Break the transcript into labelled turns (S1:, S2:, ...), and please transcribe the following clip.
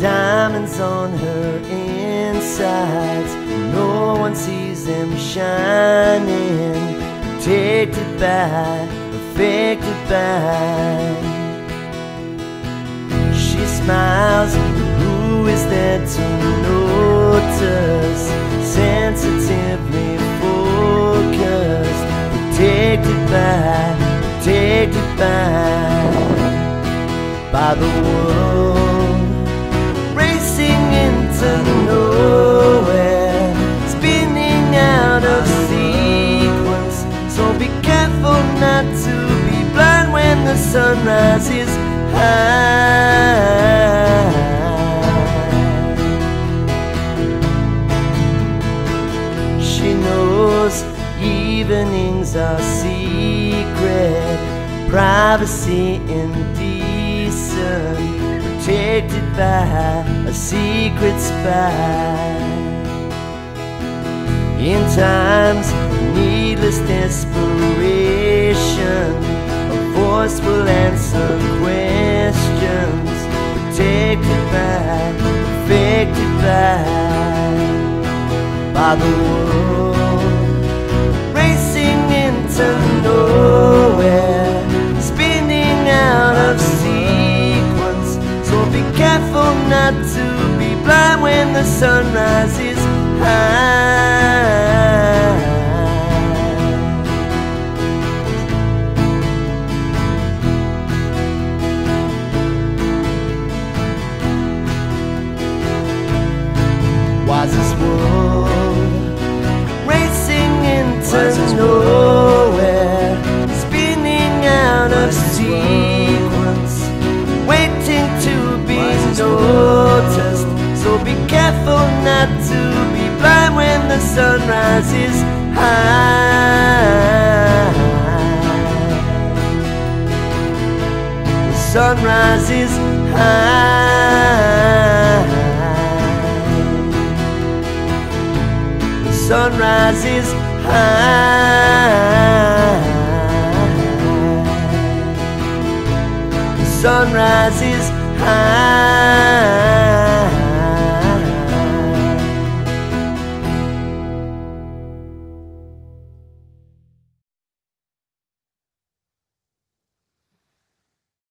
S1: diamonds on her insides. No one sees them shining, protected by, affected by. She smiles, who is there to notice? Sensitively focused, protected by, protected by, by the world, not to be blind when the sun rises high. She knows evenings are secret, privacy indecent, protected by a secret spy. In times of needless desperation, voice will answer questions, protected by, affected by, by the world, racing into nowhere, spinning out of sequence. So be careful not to be blind when the sun rises high. This world racing into nowhere, spinning out of sequence, waiting to be noticed? So be careful not to be blind when the sun rises high. The sun rises sun rises high. The sun rises high.